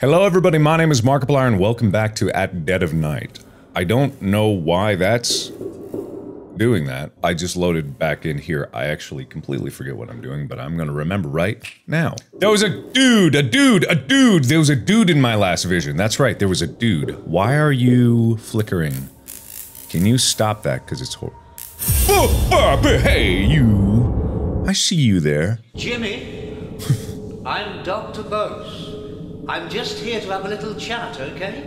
Hello, everybody. My name is Markiplier, and welcome back to At Dead of Night. I don't know why that's doing that. I just loaded back in here. I actually completely forget what I'm doing, but I'm gonna remember right now. There was a dude, a dude, a dude. There was a dude in my last vision. That's right, there was a dude. Why are you flickering? Can you stop that? Because it's hor- Oh, hey, you. I see you there. Jimmy, I'm Dr. Bose. I'm just here to have a little chat, okay?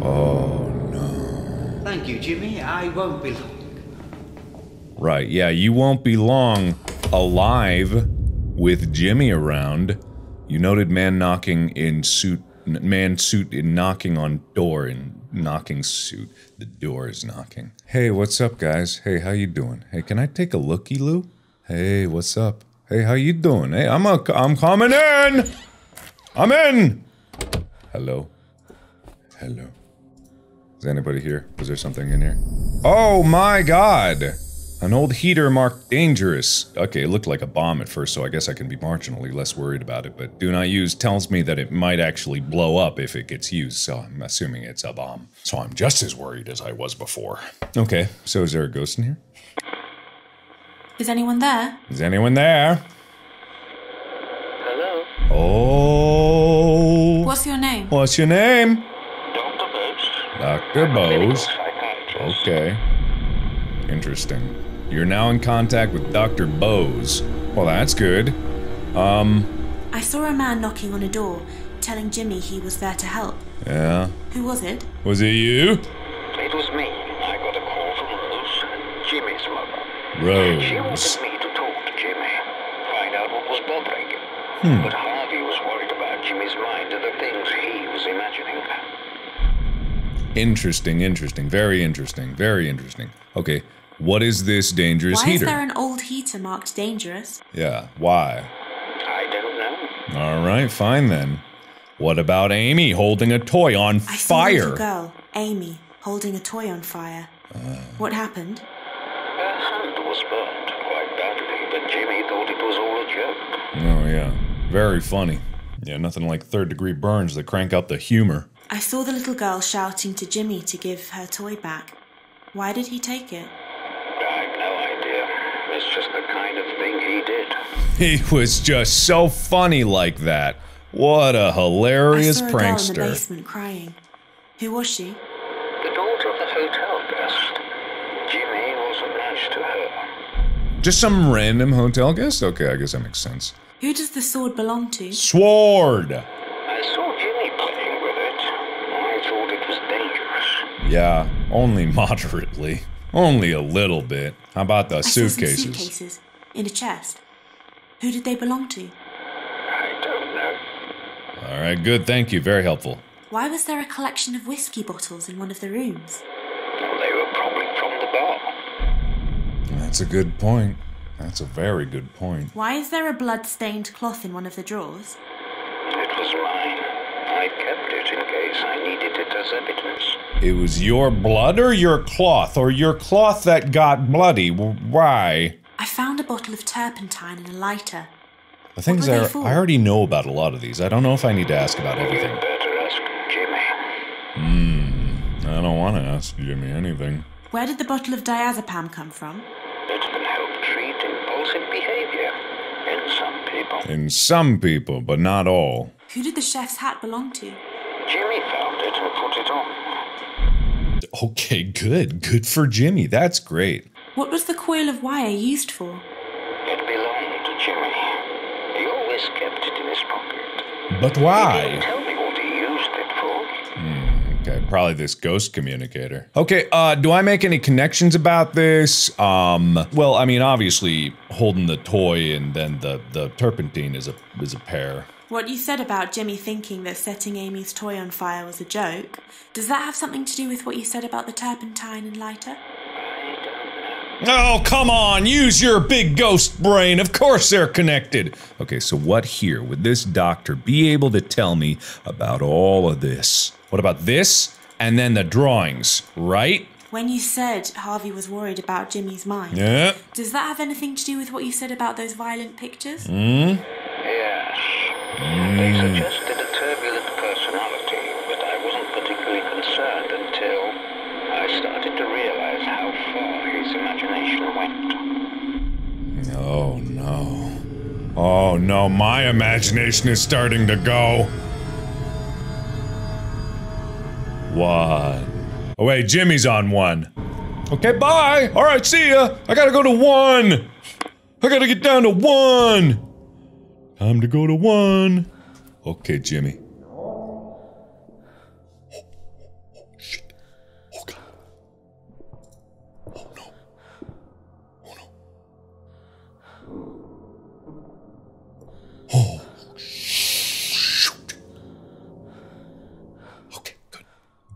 Oh, no. Thank you, Jimmy. I won't be long. Right, yeah, you won't be long alive with Jimmy around. You noted man knocking in suit, man suit in knocking on door in knocking suit. The door is knocking. Hey, what's up, guys? Hey, how you doing? Hey, can I take a looky, Lou? Hey, what's up? Hey, how you doing? Hey, I'm a, I'm coming in. I'm in. Hello. Hello. Is anybody here? Was there something in here? Oh my god! An old heater marked dangerous. Okay, it looked like a bomb at first, so I guess I can be marginally less worried about it, but do not use tells me that it might actually blow up if it gets used, so I'm assuming it's a bomb. So I'm just as worried as I was before. Okay, so is there a ghost in here? Is anyone there? Is anyone there? Hello, Oh. What's your name? What's your name? Dr. Bose. Dr. Bose. Psychiatrist. Okay. Interesting. You're now in contact with Dr. Bose. Well, that's good. Um, I saw a man knocking on a door, telling Jimmy he was there to help. yeah. Who was it? Was it you? It was me. I got a call from Rose, Jimmy's mother. She Rose. wanted me to talk to Jimmy, find out what was bothering him. Hmm. But Harvey was worried about Jimmy's mind and the things he was imagining. Interesting, interesting. Very interesting. Very interesting. Okay. What is this dangerous Why heater? is there an old heater marked dangerous? yeah. Why? I don't know. All right. Fine then. What about Amy holding a toy on I saw a fire? little girl, Amy, holding a toy on fire. what happened? Her hand was burned quite badly, but Jimmy thought it was all a joke. Oh yeah. Very funny. Yeah. Nothing like third degree burns that crank up the humor. I saw the little girl shouting to Jimmy to give her toy back. Why did he take it? I've no idea. It's just the kind of thing he did. He was just so funny like that. What a hilarious I saw a girl in the prankster. basement crying. Who was she? The daughter of the hotel guest. Jimmy was attached to her. Just some random hotel guest? Okay, I guess that makes sense. Who does the sword belong to? Sword! I saw Jimmy playing with it. I thought it was dangerous. Yeah, only moderately. Only a little bit. How about the I saw some suitcases? suitcases in a chest. Who did they belong to? I don't know. Alright, good, thank you. Very helpful. Why was there a collection of whiskey bottles in one of the rooms? That's a good point. That's a very good point. Why is there a blood-stained cloth in one of the drawers? It was mine. I kept it in case I needed it as evidence. It was your blood or your cloth? Or your cloth that got bloody? Why? I found a bottle of turpentine and a lighter. The thing What is, were I. I already know about a lot of these. I don't know if I need to ask about everything. Better ask Jimmy. Hmm. I don't want to ask Jimmy anything. Where did the bottle of diazepam come from? It can help treat impulsive behavior in some people. In some people, but not all. Who did the chef's hat belong to? Jimmy found it and put it on. Okay, good. Good for Jimmy. That's great. What was the coil of wire used for? It belonged to Jimmy. He always kept it in his pocket. But He didn't why? tell me what he used it for. Okay, probably this ghost communicator. Okay, uh, do I make any connections about this? Um, well, I mean, obviously, holding the toy and then the, the turpentine is a is a pair. What you said about Jimmy thinking that setting Amy's toy on fire was a joke, does that have something to do with what you said about the turpentine and lighter? Oh, come on, use your big ghost brain. Of course they're connected. Okay, so what here would this doctor be able to tell me about all of this? What about this? And then the drawings, right? When you said Harvey was worried about Jimmy's mind, Yeah. does that have anything to do with what you said about those violent pictures? Hmm? Yes. They suggested a turbulent personality, but I wasn't particularly concerned until I started to realize how far his imagination went. Oh no. Oh no, my imagination is starting to go. One. Oh wait, Jimmy's on one. Okay, bye. All right, see ya. I gotta go to one. I gotta get down to one. Time to go to one. Okay, Jimmy.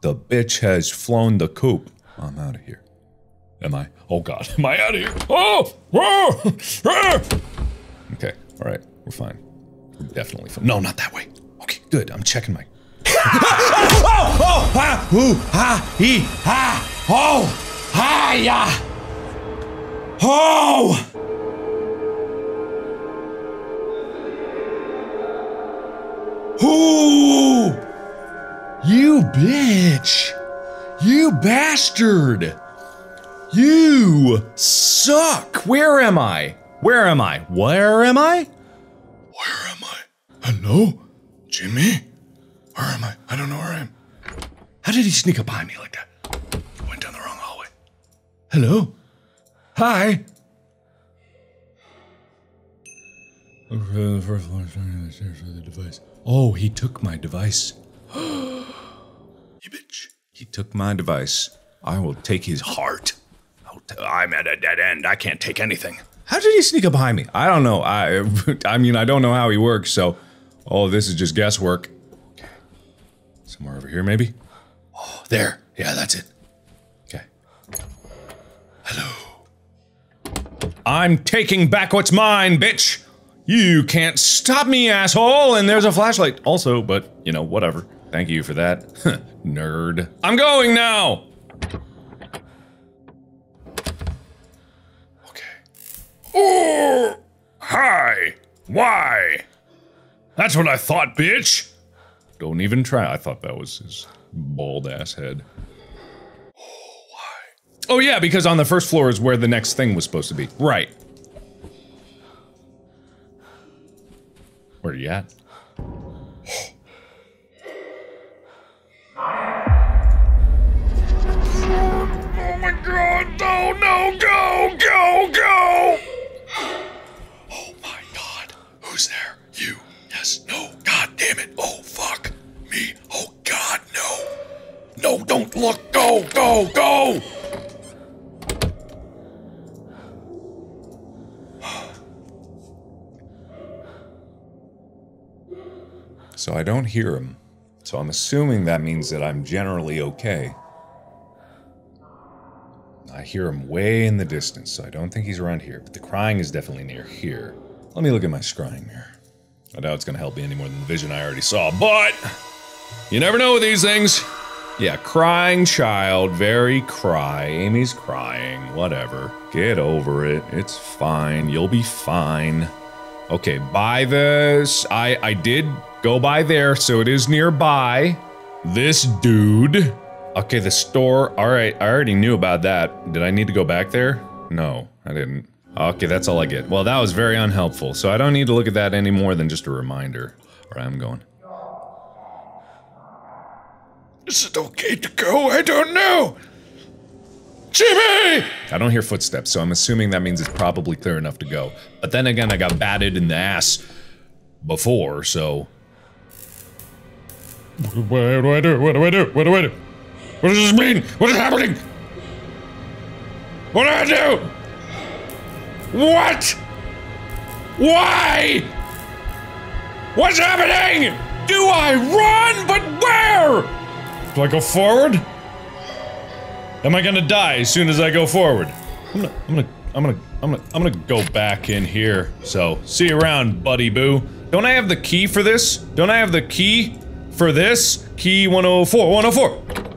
The bitch has flown the coop. I'm out of here. Am I? Oh god, am I out of here? Oh! oh! Okay, alright, we're fine. We're definitely fine. No, not that way. Okay, good. I'm checking my. oh! Oh! Ha! Ooh! Ha! He! Ha! Oh! Ha! Ya! Oh! Ooh! You bitch! You bastard! You suck! Where am I? Where am I? Where am I? Where am I? Hello? Jimmy? Where am I? I don't know where I am. How did he sneak up behind me like that? Went down the wrong hallway. Hello? Hi? Oh, he took my device. you bitch. He took my device. I will take his heart. I'm at a dead end. I can't take anything. How did he sneak up behind me? I don't know. I I mean, I don't know how he works, so oh, this is just guesswork. Okay. Somewhere over here maybe? Oh, there. Yeah, that's it. Okay. Hello. I'm taking back what's mine, bitch. You can't stop me, asshole. And there's a flashlight also, but you know, whatever. Thank you for that. Nerd. I'm going now! Okay. Oh! Hi! Why? That's what I thought, bitch! Don't even try. I thought that was his bald ass head. Oh, why? Oh, yeah, because on the first floor is where the next thing was supposed to be. Right. Where are you at? God, no, no, go, go, go! Oh my god, who's there? You, yes, no, god damn it, oh fuck, me, oh god, no. No, don't look, go, go, go! So I don't hear him. So I'm assuming that means that I'm generally okay. Hear him way in the distance, so I don't think he's around here, but the crying is definitely near here. Let me look at my scrying mirror. I doubt it's gonna help me any more than the vision I already saw, but you never know with these things. Yeah, crying child, very cry. Amy's crying, whatever. Get over it. It's fine. You'll be fine. Okay, by this, I I did go by there, so it is nearby. This dude. Okay, the store. All right, I already knew about that. Did I need to go back there? No, I didn't. Okay, that's all I get. Well, that was very unhelpful, so I don't need to look at that any more than just a reminder. All right, I'm going. Is it okay to go? I don't know. Jimmy! I don't hear footsteps, so I'm assuming that means it's probably clear enough to go. But then again, I got batted in the ass before, so. What do I do? What do I do? What do I do? What does this mean? What is happening? What do I do? What? Why? What's happening? Do I run? But where? Do I go forward? Am I gonna die as soon as I go forward? I'm gonna, I'm gonna, I'm gonna, I'm gonna, I'm gonna go back in here. So, see you around, buddy boo. Don't I have the key for this? Don't I have the key for this? Key 104, 104.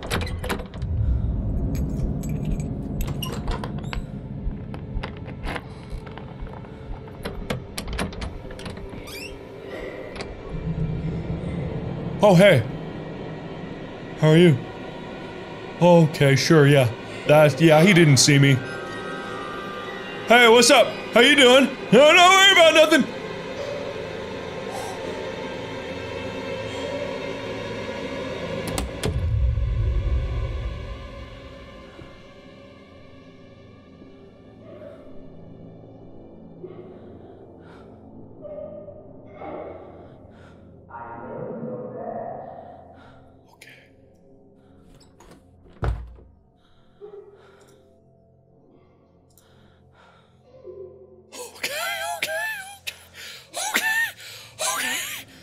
Oh, hey. How are you? Okay, sure, yeah. That's, yeah, he didn't see me. Hey, what's up? How you doing? No, don't worry about nothing.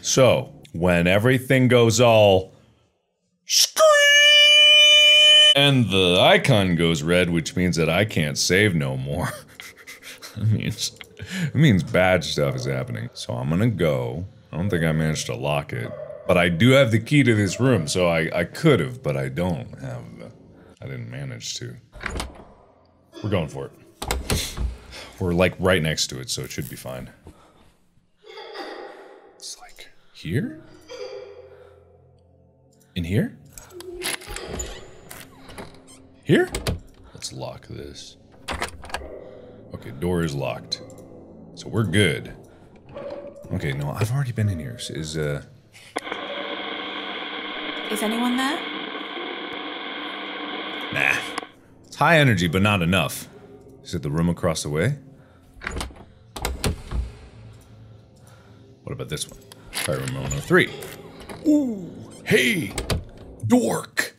So, when everything goes all scream and the icon goes red, which means that I can't save no more. it means bad stuff is happening. So I'm gonna go. I don't think I managed to lock it, but I do have the key to this room, so I I could have, but I don't have. I didn't manage to. We're going for it. We're like right next to it, so it should be fine. Here? In here? Here? Let's lock this. Okay, door is locked. So we're good. Okay, no, I've already been in here. Is, uh. Is anyone there? Nah. It's high energy, but not enough. Is it the room across the way? What about this one? Try room 103. Ooh, hey, dork.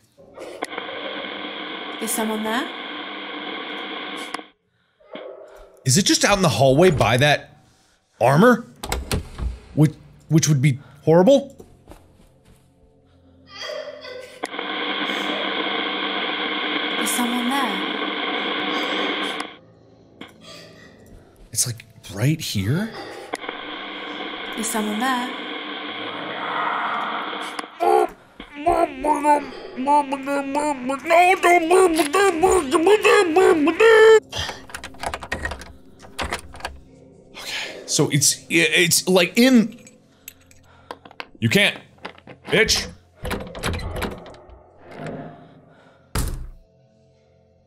Is someone there? Is it just out in the hallway by that armor? Which, which would be horrible? Is someone there? It's like right here? Is someone there? Okay, so it's it's like in. You can't, bitch.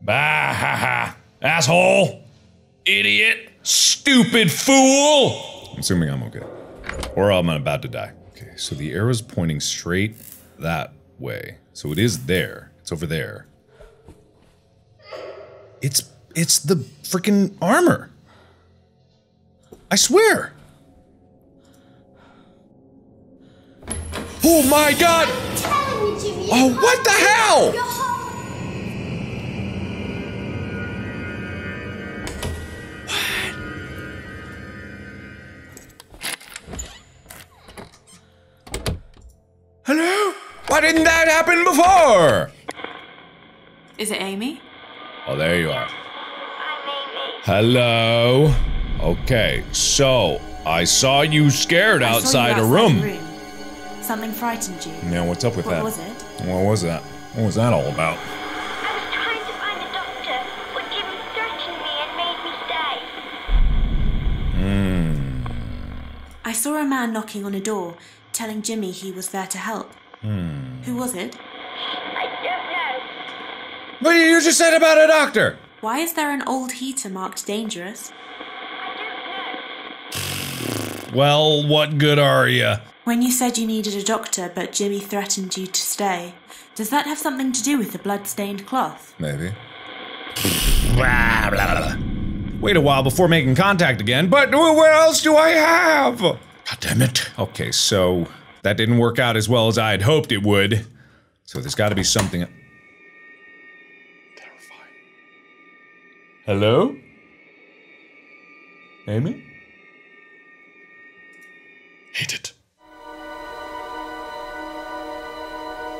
Bah ha ha, asshole, idiot, stupid fool. I'm assuming I'm okay, or I'm about to die. Okay, so the arrow's pointing straight that way, so it is there. It's over there. It's it's the freaking armor. I swear. Oh my god! Oh, what the hell? Why didn't that happen before? Is it Amy? Oh, there you are. Hello. Okay, so I saw you scared I saw you outside a room. room. Something frightened you. Yeah, what's up with What that? was it? What was that? What was that all about? I was trying to find a doctor, but Jimmy threatened me and made me stay. Hmm. I saw a man knocking on a door, telling Jimmy he was there to help. Hmm. Who was it? I don't know. What you just said about a doctor? Why is there an old heater marked dangerous? I don't know. Well, what good are you? When you said you needed a doctor but Jimmy threatened you to stay, does that have something to do with the blood-stained cloth? Maybe. Blah, blah, blah. Wait a while before making contact again, but what else do I have? God damn it. Okay, so that didn't work out as well as I had hoped it would. So there's gotta be something. Terrifying. Hello? Amy? Hate it.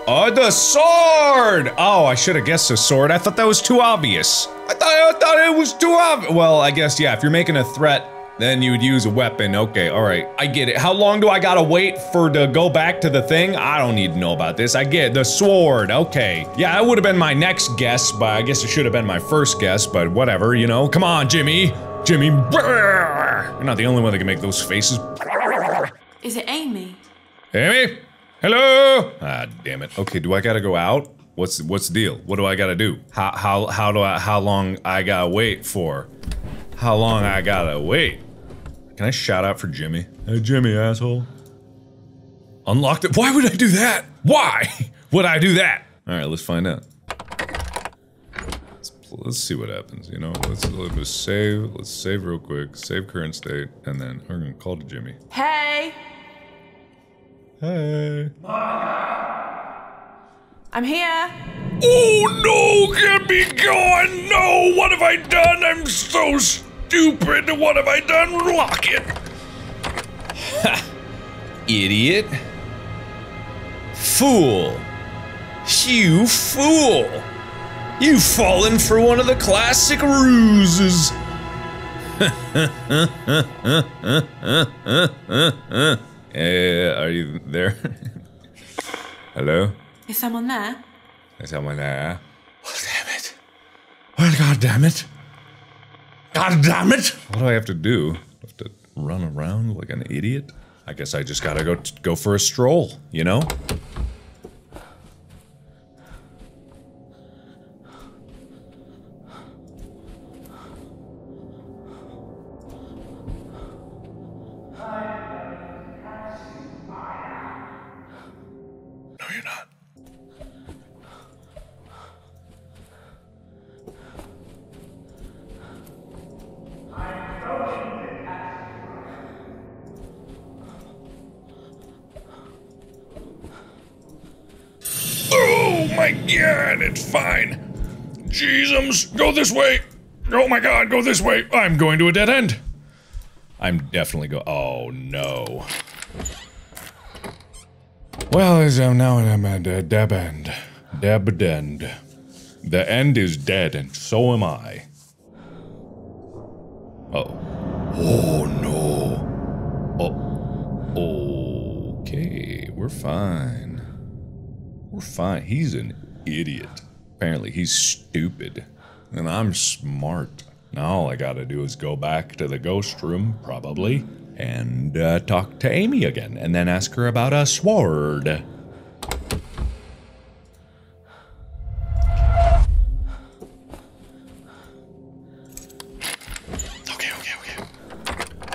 Oh, the sword! Oh, I should have guessed the sword. I thought that was too obvious. I thought I thought it was too obvious. Well, I guess yeah. If you're making a threat, then you would use a weapon. Okay, all right, I get it. How long do I gotta wait for to go back to the thing? I don't need to know about this. I get it. the sword. Okay, yeah, that would have been my next guess, but I guess it should have been my first guess. But whatever, you know. Come on, Jimmy. Jimmy. You're not the only one that can make those faces. Is it Amy? Amy? Hello? Ah, damn it. Okay, do I gotta go out? What's what's the deal? What do I gotta do? How how how do I how long I gotta wait for? How long I gotta wait? Can I shout out for Jimmy? Hey Jimmy, asshole. Unlocked it. Why would I do that? Why would I do that? All right, let's find out. Let's, let's see what happens. You know, let's, let's just save. Let's save real quick. Save current state, and then we're gonna call to Jimmy. Hey, Hey. I'm here. Oh no! Get me going! No! What have I done? I'm so stupid! What have I done? Lock it! Ha! Idiot! Fool! You fool! You've fallen for one of the classic ruses! Eh, are you there? Hello? Is someone there? Is someone there? Well, damn it. Well, god damn it. God damn it! What do I have to do? I have to run around like an idiot? I guess I just gotta go go for a stroll, you know? This way. Oh my god, go this way. I'm going to a dead end. I'm definitely go. Oh no. Well, as I'm now I'm at a dead uh, end. Dead end. The end is dead, and so am I. Oh. Oh no. Oh. Okay, we're fine. We're fine. He's an idiot. Apparently, he's stupid. And I'm smart. Now all I gotta do is go back to the ghost room, probably, and uh, talk to Amy again, and then ask her about a sword. Okay, okay, okay.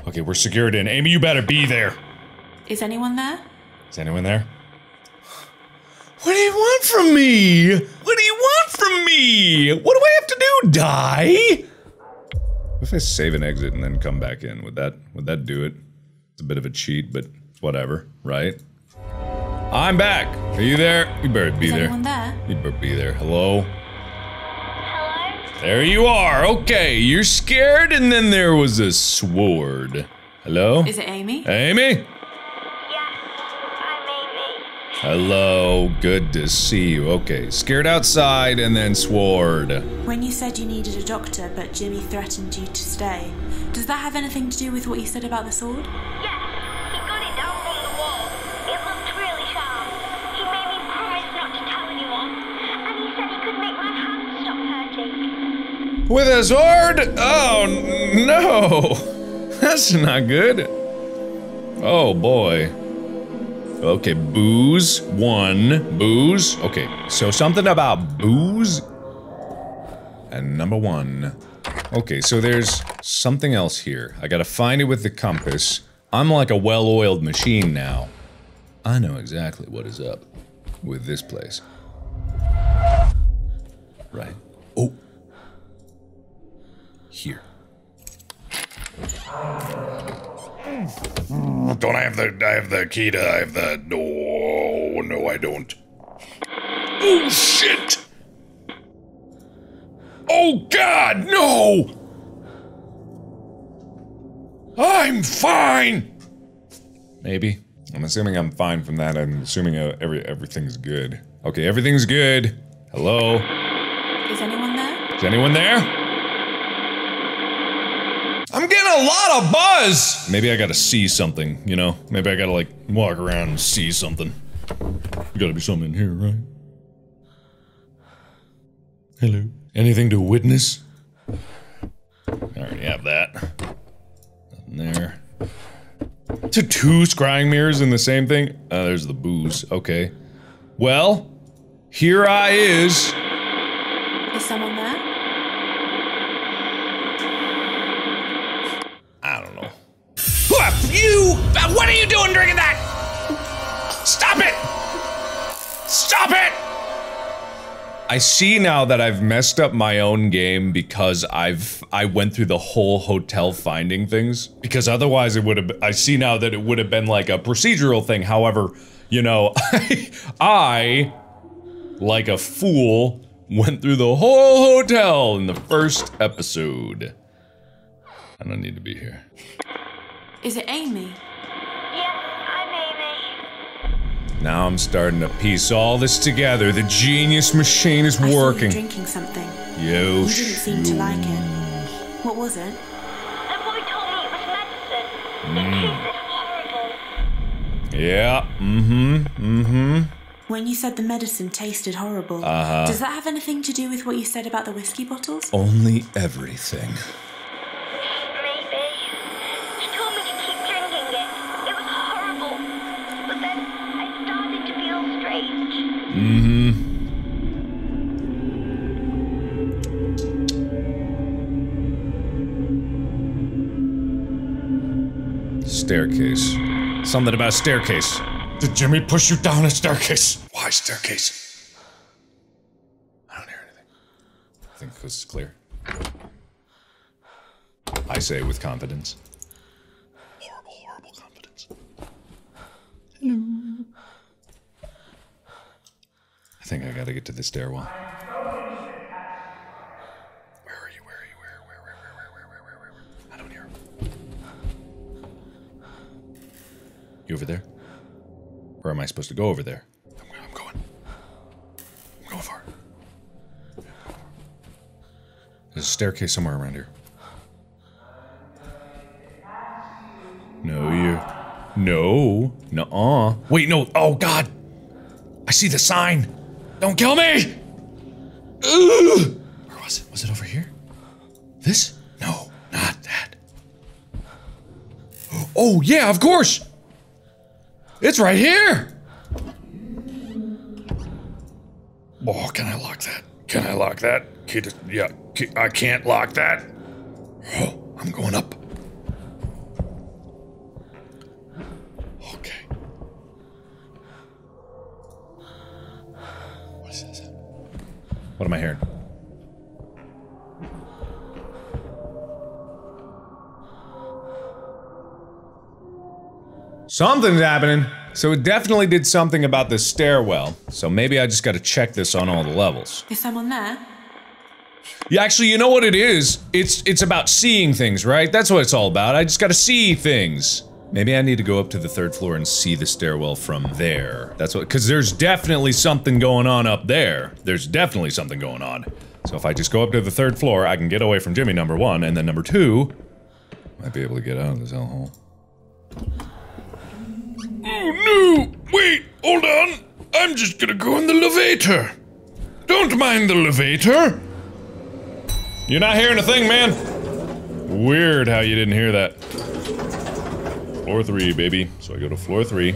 Okay, we're secured in. Amy, you better be there. Is anyone there? Is anyone there? What do you want from me? What do you want from me? What do I have to do? Die? If I save and exit and then come back in? Would that would that do it? It's a bit of a cheat, but whatever, right? I'm back. Are you there? You better be Is there. there? You better be there. Hello? Hello? There you are. Okay, you're scared, and then there was a sword. Hello? Is it Amy? Amy? Yes, I'm Amy. Hello, good to see you. Okay, scared outside and then sword. When you said you needed a doctor, but Jimmy threatened you to stay, does that have anything to do with what you said about the sword? Yes, he got it down from the wall. It looked really sharp. He made me promise not to tell anyone. And he said he could make my hands stop hurting. With a sword? Oh, no. That's not good. Oh, boy. Okay, booze. One. Booze. Okay, so something about booze. And number one. Okay, so there's something else here. I gotta find it with the compass. I'm like a well oiled machine now. I know exactly what is up with this place. Right. Oh. Here. Don't I have the I have the key to I have the no no I don't. Oh shit! Oh god, no! I'm fine! Maybe. I'm assuming I'm fine from that. I'm assuming uh, every everything's good. Okay, everything's good. Hello? Is anyone there? Is anyone there? I'm getting a lot of buzz! Maybe I gotta see something, you know? Maybe I gotta, like, walk around and see something. There gotta be something in here, right? Hello? Anything to witness? I already have that. Nothing there. To two scrying mirrors in the same thing? Oh, there's the booze. Okay. Well, here I. Is I see now that I've messed up my own game because I've I went through the whole hotel finding things because otherwise it would have I see now that it would have been like a procedural thing. However, you know, I like a fool went through the whole hotel in the first episode. I don't need to be here. Is it Amy? Yes, I'm Amy. Now I'm starting to piece all this together. The genius machine is I saw you working. drinking something. Yo, You didn't seem to like it. What was it? The boy told me it was medicine. It tasted horrible. Yeah, mm-hmm, mm-hmm. When you said the medicine tasted horrible, Uh-huh. does that have anything to do with what you said about the whiskey bottles? Only everything. Maybe. She told me to keep drinking it. It was horrible. But then I started to feel strange. Mm-hmm. Staircase. Something about a staircase. Did Jimmy push you down a staircase? Why staircase? I don't hear anything. I think this is clear. I say with confidence. Horrible, horrible confidence. Hello. I think I gotta get to the stairwell. Where are you? Where are you? Where? Where? Where? Where? Where? Where? Where? Where? Where? I don't hear him. You over there? Or am I supposed to go over there? I'm, I'm going. I'm going far. There's a staircase somewhere around here. No, you. No. Nuh-uh. Wait, no. Oh, God. I see the sign. Don't kill me! Ugh. Where was it? Was it over here? This? No, not that. Oh, yeah, of course! It's right here! Oh, can I lock that? Can I lock that? Kid, yeah, ki- I can't lock that. Oh, I'm going up. What am I hearing? Something's happening. So it definitely did something about the stairwell. So maybe I just gotta check this on all the levels. Is someone there? Yeah, actually, you know what it is? It's it's about seeing things, right? That's what it's all about. I just gotta see things. Maybe I need to go up to the third floor and see the stairwell from there. That's what, because there's definitely something going on up there. There's definitely something going on. So if I just go up to the third floor, I can get away from Jimmy, number one, and then number two, might be able to get out of this hellhole. Oh no! Wait, hold on! I'm just gonna go in the elevator! Don't mind the elevator! You're not hearing a thing, man! Weird how you didn't hear that. Floor three, baby. So I go to floor three,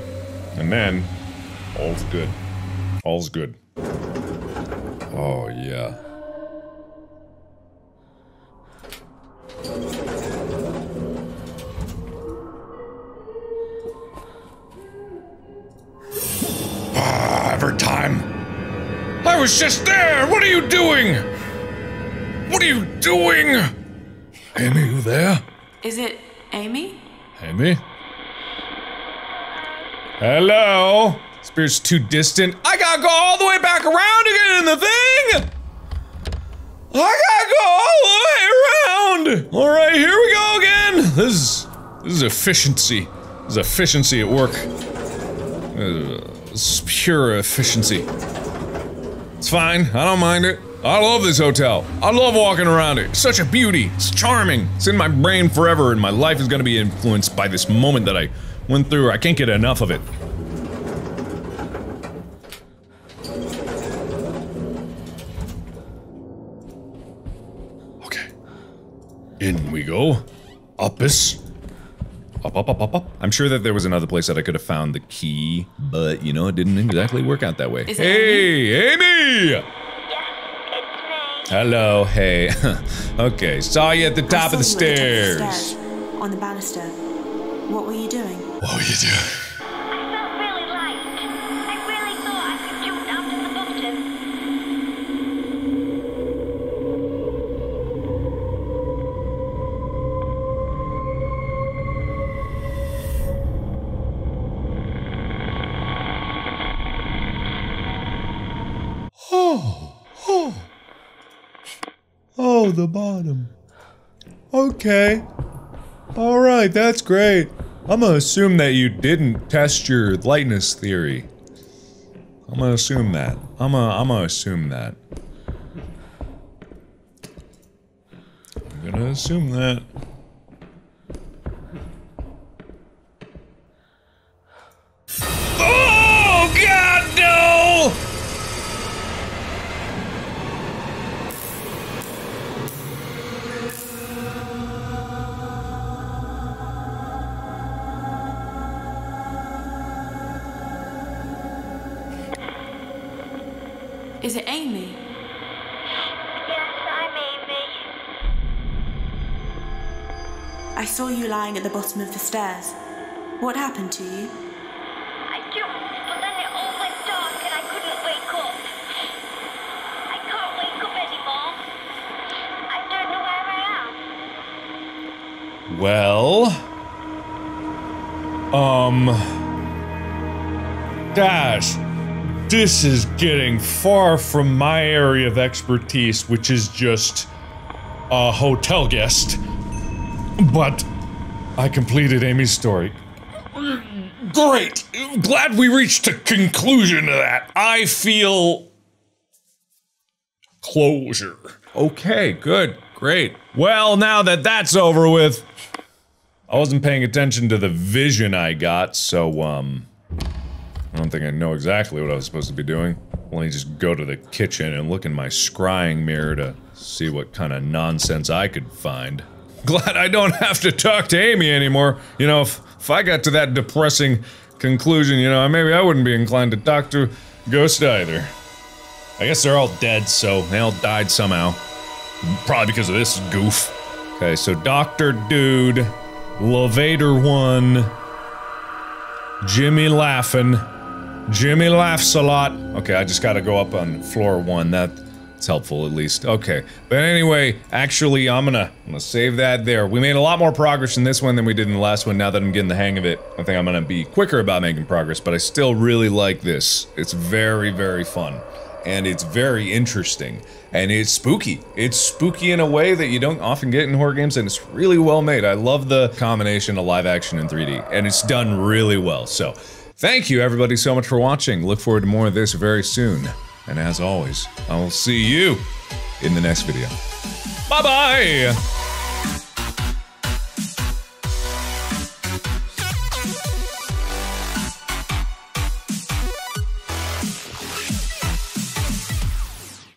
and then all's good. All's good. Oh, yeah. Ah, every time. I was just there! What are you doing? What are you doing? Amy, you there? Is it Amy? Amy? Hello? Spirit's too distant. I gotta go all the way back around to get in the thing! I gotta go all the way around! Alright, here we go again! This is. This is efficiency. This is efficiency at work. Uh, is pure efficiency. It's fine. I don't mind it. I love this hotel. I love walking around it. It's such a beauty. It's charming. It's in my brain forever, and my life is gonna be influenced by this moment that I went through. I can't get enough of it. Okay. In we go. Uppus. Up, up, up, up, up. I'm sure that there was another place that I could have found the key, but you know, it didn't exactly work out that way. Is hey, Amy! Yes, it's me. Hello, hey. okay, saw you at the I top of the saw you at stairs. the stairs, on the banister. What were you doing? What were you doing? I felt really light. I really thought I could jump down to the bottom. Oh, oh. oh the bottom. Okay. Alright, that's great. I'm gonna assume that you didn't test your lightness theory. I'm gonna assume that. I'm gonna, I'm gonna assume that. I'm gonna assume that. Lying at the bottom of the stairs. What happened to you? I jumped, but then it all went dark and I couldn't wake up. I can't wake up anymore. I don't know where I am. Well, um, Dash, this is getting far from my area of expertise, which is just a hotel guest. But I completed Amy's story. Great! Glad we reached a conclusion to that. I feel closure. Okay, good, great. Well, now that that's over with, I wasn't paying attention to the vision I got, so, um, I don't think I know exactly what I was supposed to be doing. Let me just go to the kitchen and look in my scrying mirror to see what kind of nonsense I could find. Glad I don't have to talk to Amy anymore. You know, if, if I got to that depressing conclusion, you know, maybe I wouldn't be inclined to talk to Ghost either. I guess they're all dead, so they all died somehow. Probably because of this goof. Okay, so Dr. Dude, Levator 1, Jimmy laughing, Jimmy laughs a lot. Okay, I just gotta go up on floor 1. That's helpful at least. Okay, but anyway, actually, I'm gonna, I'm gonna save that there. We made a lot more progress in this one than we did in the last one. Now that I'm getting the hang of it, I think I'm gonna be quicker about making progress, but I still really like this. It's very, very fun and it's very interesting and it's spooky it's spooky in a way that you don't often get in horror games and it's really well made i love the combination of live action and 3d and it's done really well so thank you everybody so much for watching look forward to more of this very soon and as always i will see you in the next video. Bye bye